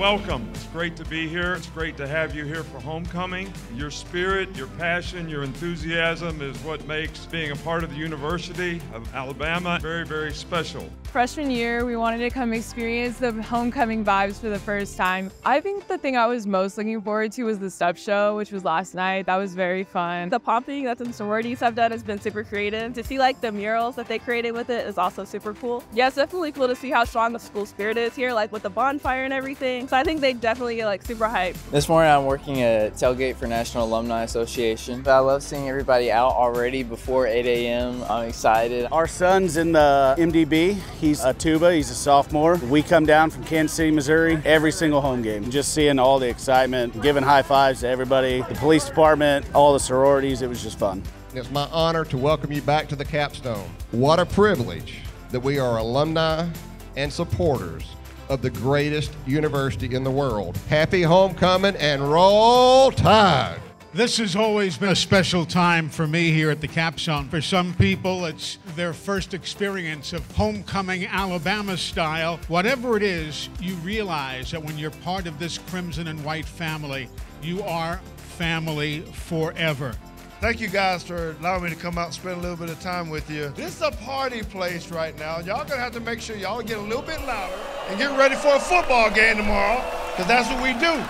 Welcome. It's great to be here. It's great to have you here for homecoming. Your spirit, your passion, your enthusiasm is what makes being a part of the University of Alabama very, very special. Freshman year, we wanted to come experience the homecoming vibes for the first time. I think the thing I was most looking forward to was the step show, which was last night. That was very fun. The pomping that the sororities have done has been super creative. To see like the murals that they created with it is also super cool. Yeah, it's definitely cool to see how strong the school spirit is here, like with the bonfire and everything. So I think they definitely get like super hyped. This morning I'm working at Tailgate for National Alumni Association. I love seeing everybody out already before 8 a.m. I'm excited. Our son's in the MDB. He's a tuba, he's a sophomore. We come down from Kansas City, Missouri every single home game. Just seeing all the excitement, giving high fives to everybody, the police department, all the sororities. It was just fun. It's my honor to welcome you back to the capstone. What a privilege that we are alumni and supporters of the greatest university in the world. Happy homecoming and roll tide. This has always been a special time for me here at the Capstone. For some people, it's their first experience of homecoming Alabama style. Whatever it is, you realize that when you're part of this crimson and white family, you are family forever. Thank you guys for allowing me to come out and spend a little bit of time with you. This is a party place right now. Y'all gonna have to make sure y'all get a little bit louder and get ready for a football game tomorrow, because that's what we do.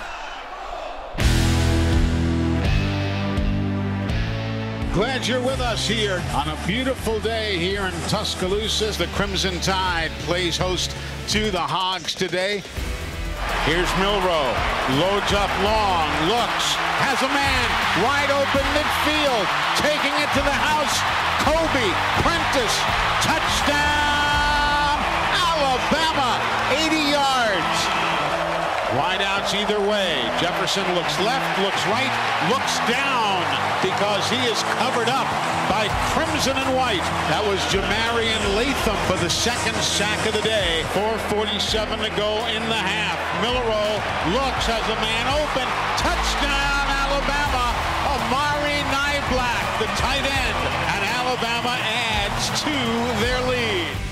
Glad you're with us here on a beautiful day here in Tuscaloosa. The Crimson Tide plays host to the Hogs today. Here's Milroe. loads up long, looks, has a man wide open midfield, taking it to the house. Kobe, Prentice, touchdown, Wideouts either way. Jefferson looks left, looks right, looks down because he is covered up by crimson and white. That was Jah-Marien Latham for the second sack of the day. 4.47 to go in the half. Milroe looks, has a man open. Touchdown, Alabama. Amari Niblack, the tight end. And Alabama adds to their lead.